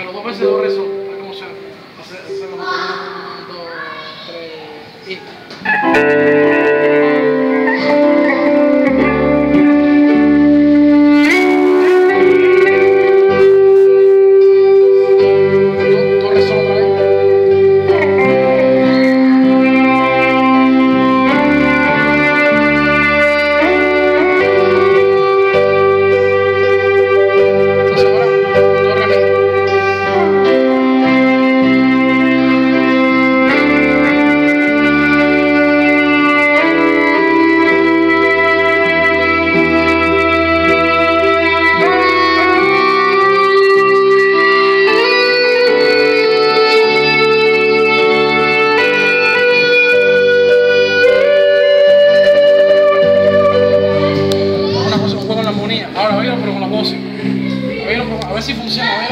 Pero dos veces dos rezos. Hace- Hacemos uno, dos, tres y. Ahora, oílo, pero con la voz. A ver si funciona. Oílo.